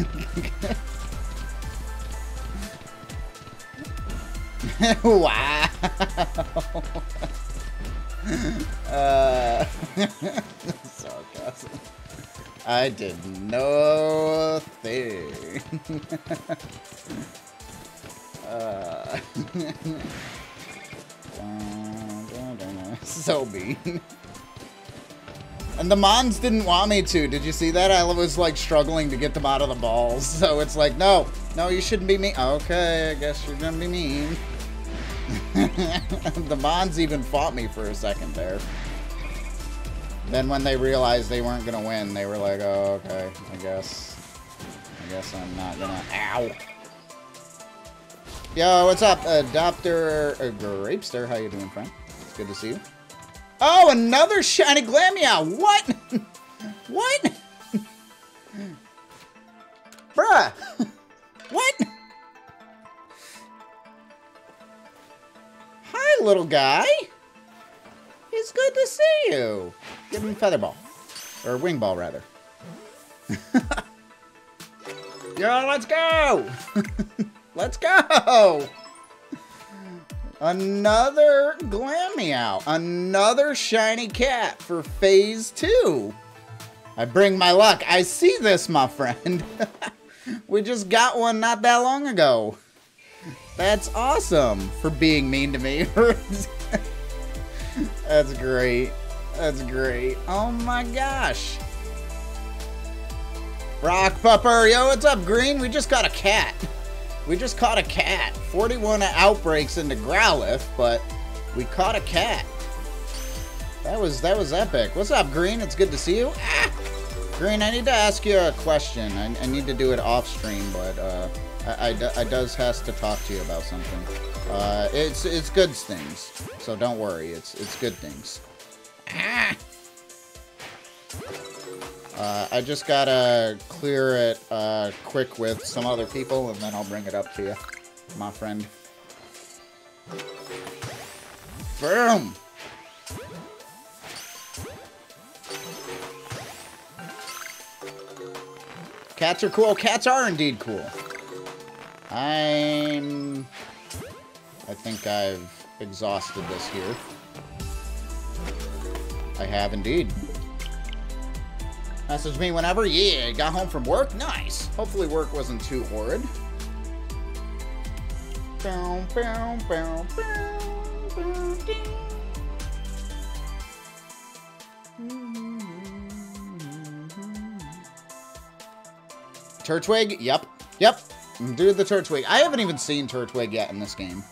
wow. uh, sarcasm. I did no thing. uh, so mean. And the Mons didn't want me to. Did you see that? I was like struggling to get them out of the balls. So it's like, no, no, you shouldn't be mean. Okay, I guess you're gonna be mean. the Mons even fought me for a second there. Then when they realized they weren't gonna win, they were like, oh, okay, I guess. I guess I'm not gonna. Ow! Yo, what's up, Adopter uh, Grapester? How you doing, friend? It's good to see you. Oh, another shiny Glameow! What? what? Bruh! what? Hi, little guy. It's good to see you. Give him feather ball. Or wing ball, rather. Yo, let's go! let's go! Another Glameow. Another shiny cat for phase two. I bring my luck. I see this, my friend. we just got one not that long ago. That's awesome for being mean to me. That's great. That's great. Oh my gosh. Rock Pupper. Yo, what's up, Green? We just got a cat. We just caught a cat. 41 outbreaks into Growlithe, but we caught a cat. That was that was epic. What's up, Green? It's good to see you. Ah! Green, I need to ask you a question. I, I need to do it off stream, but uh, I, I, I, does has to talk to you about something. Uh, it's it's good things, so don't worry. It's it's good things. Ah! Uh, I just gotta clear it uh, quick with some other people, and then I'll bring it up to you, my friend. Boom! Cats are cool. Cats are indeed cool. I'm... I think I've exhausted this here. I have indeed. Message me whenever. Yeah, got home from work. Nice. Hopefully work wasn't too horrid. Bow, bow, bow, Turtwig? Yep. Yep. Do the Turtwig. I haven't even seen Turtwig yet in this game.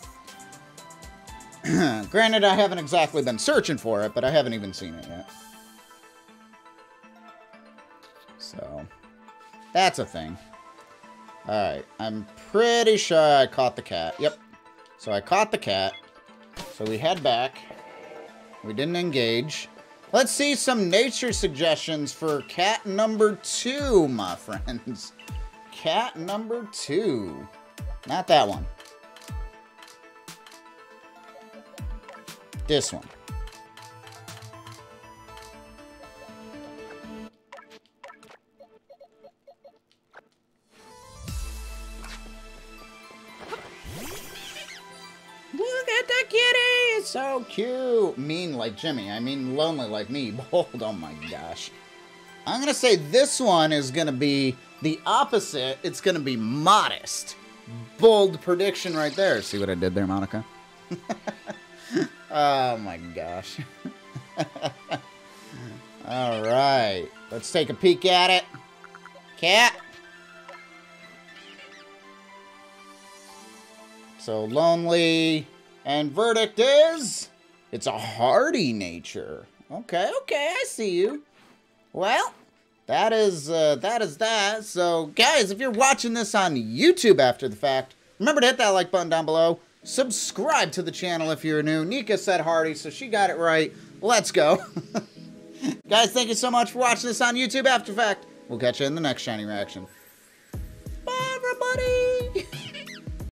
Granted, I haven't exactly been searching for it, but I haven't even seen it yet. So, that's a thing. Alright, I'm pretty sure I caught the cat. Yep. So I caught the cat. So we head back. We didn't engage. Let's see some nature suggestions for cat number two, my friends. Cat number two. Not that one. This one. So cute! Mean like Jimmy. I mean lonely like me. Bold. Oh my gosh. I'm gonna say this one is gonna be the opposite. It's gonna be modest. Bold prediction right there. See what I did there, Monica? oh my gosh. All right. Let's take a peek at it. Cat. So lonely. And verdict is it's a hardy nature. Okay, okay, I see you. Well, that is uh, that is that. So, guys, if you're watching this on YouTube after the fact, remember to hit that like button down below. Subscribe to the channel if you're new. Nika said hardy, so she got it right. Let's go. guys, thank you so much for watching this on YouTube after fact. We'll catch you in the next Shiny Reaction.